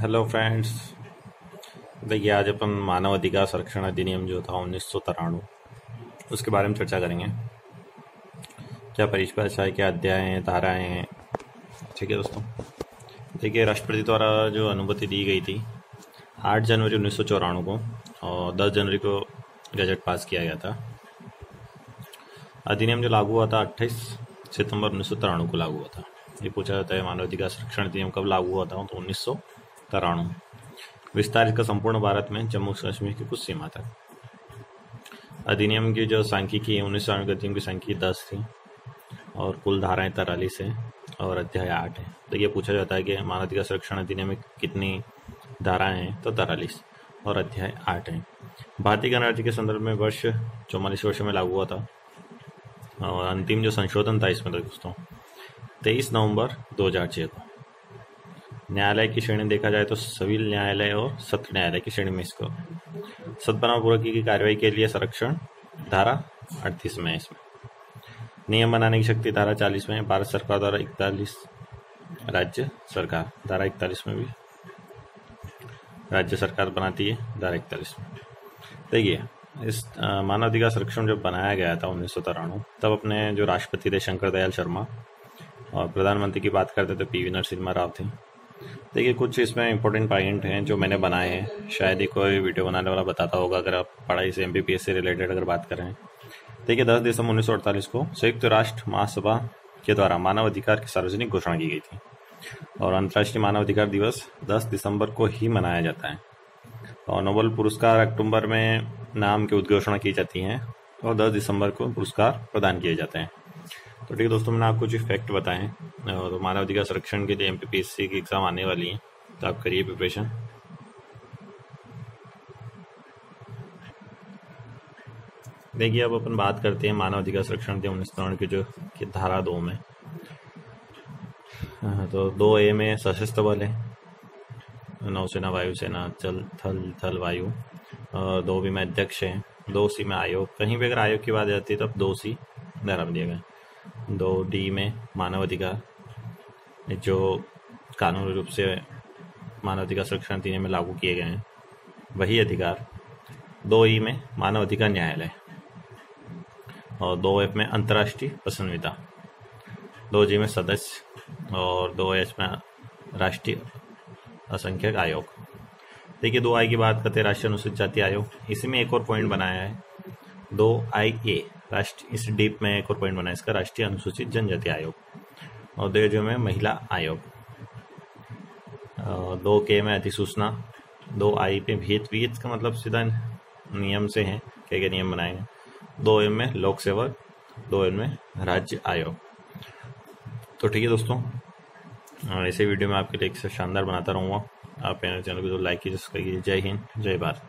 Hello friends देखिए, आज अपन मानव अधिकार संरक्षण अधिनियम जो था, उन्नीस सौ उसके बारे में चर्चा करेंगे। क्या परिभाषा है क्या अध्याय हैं, धाराएँ हैं? ठीक है दोस्तों। देखिए, राष्ट्रपति द्वारा जो अनुमति दी गई थी 8 जनवरी उन्नीस सौ को और 10 जनवरी को गजट पास किया गया था। अधिनियम जो लागू हुआ था 28 सितंबर उन्नीस को लागू हुआ था। ये पूछा जाता है मानव अधिकार संरक्षण अधिनियम कब लागू हुआ था? तो उन्नीस सौ तिराणु। विस्तार इसका संपूर्ण भारत में जम्मू कश्मीर की कुछ सीमा तक। अधिनियम की जो सांख्यिकी है उन्नीस सौ की संख्या दस थी और कुल धाराएँ तरालीस है और अध्याय आठ है। तो ये पूछा जाता है कि मानवाधिकार संरक्षण अधिनियम में कितनी धाराएँ हैं? तो तरालीस और अध्याय आठ है। भारतीय गणराज्य के संदर्भ में वर्ष चौवालीस वर्ष में लागू हुआ था। और अंतिम जो संशोधन था इसमें तो दोस्तों, तेईस नवंबर दो हज़ार छह को। न्यायालय की श्रेणी देखा जाए तो सिविल न्यायालय और सत्र न्यायालय की श्रेणी में इसको। सदबनाव की कार्रवाई के लिए संरक्षण, धारा अड़तीस में इसमें। नियम बनाने की शक्ति, धारा चालीस में भारत सरकार द्वारा इकतालीस राज्य सरकार, धारा इकतालीस में भी राज्य सरकार बनाती है, धारा इकतालीस में। देखिए, इस मानवाधिकार संरक्षण जब बनाया गया था उन्नीस सौ तिरानवे, तब अपने जो राष्ट्रपति थे शंकर दयाल शर्मा और प्रधानमंत्री की बात करते थे पी वी नरसिम्हा राव थे देखिए, कुछ इसमें इंपॉर्टेंट पॉइंट हैं जो मैंने बनाए हैं। शायद ही कोई वीडियो बनाने वाला बताता होगा, अगर आप पढ़ाई से एम से रिलेटेड अगर बात करें। देखिए, दस दिसंबर उन्नीस सौ अड़तालीस को संयुक्त राष्ट्र महासभा के द्वारा मानव अधिकार की सार्वजनिक घोषणा की गई थी। और अंतर्राष्ट्रीय मानव अधिकार दिवस 10 दिसंबर को ही मनाया जाता है। और नोबल पुरस्कार अक्टूबर में नाम की उद्घोषणा की जाती है और 10 दिसंबर को पुरस्कार प्रदान किए जाते हैं। तो ठीक है, दोस्तों, मैंने आपको कुछ फैक्ट बताएँ तो मानव अधिकार संरक्षण के लिए एम की एग्ज़ाम आने वाली है तो आप करिए प्रिपरेशन देखिए, अब अपन बात करते हैं मानव अधिकार संरक्षण के उन्नीस की जो कि धारा दो में। तो दो ए में सशस्त्र बल है, नौसेना, वायुसेना जल थल थल, वायु और दो बी में अध्यक्ष है, दो सी में आयोग। कहीं भी अगर आयोग की बात आती है तो अब दो सी धर्म दिए गए दो डी में मानव अधिकार जो कानूनी रूप से मानव अधिकार संरक्षण अधिनियम में लागू किए गए हैं, वही अधिकार दो ई में मानव अधिकार न्यायालय और दो एफ़ में अंतर्राष्ट्रीय पसंदीदा दो जी में सदस्य और दो एच में राष्ट्रीय असंख्यक आयोग। देखिए, दो आई की बात करते हैं, राष्ट्रीय अनुसूचित जाति आयोग। इसी में एक और पॉइंट बनाया है। दो आई ए, राष्ट्रीय, इस डीप में एक और पॉइंट बनाया इसका राष्ट्रीय अनुसूचित जनजाति आयोग। और दो जो में महिला आयोग। दो के में अधिसूचना, दो आई पे भीत भीत का मतलब सीधा नियम से है क्या क्या नियम बनाए हैं दो एम में लोक सेवक, दो एम में राज्य आयोग। तो ठीक है दोस्तों ऐसे वीडियो में आपके लिए एक शानदार बनाता रहूँगा। आप मेरे चैनल को तो लाइक कीजिए, सब्सक्राइब कीजिए। जय हिंद, जय भारत।